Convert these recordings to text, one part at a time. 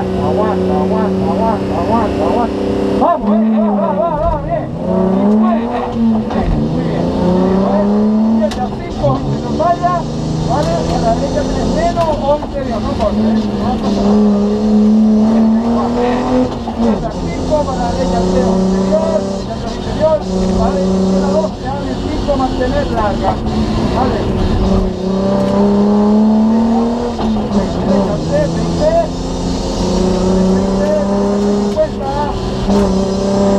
aguanta, aguanta, aguanta, aguanta, aguanta. Vamos, eh, va, va, bien. Vaya, ¿vale? La derecha ¿vale? Abre mantener larga. Oh.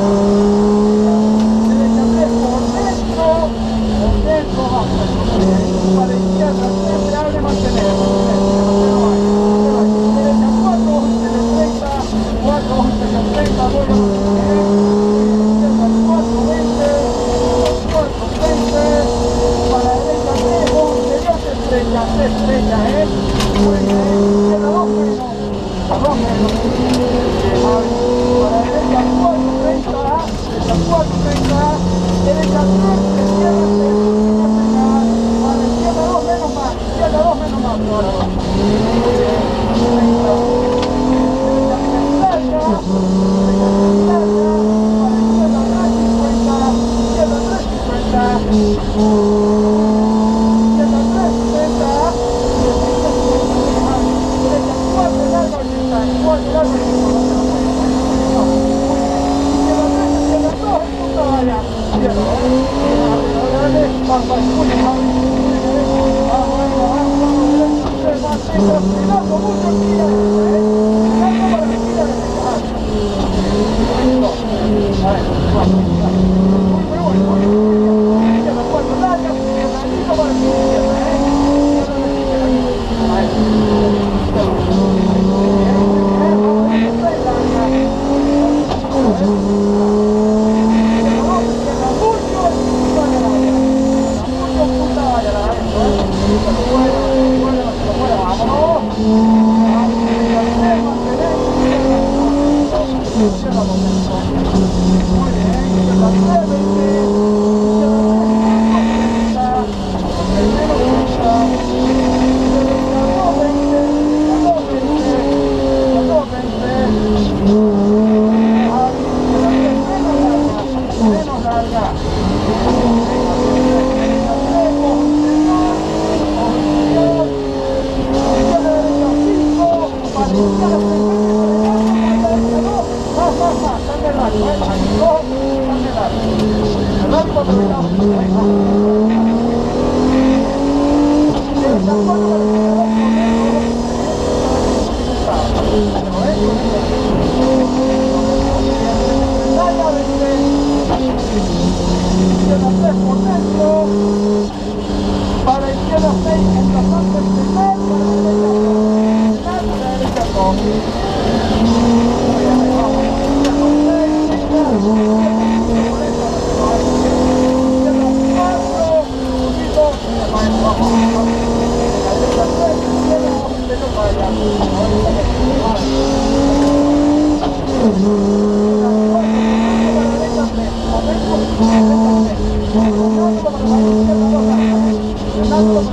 음. mưa Oh,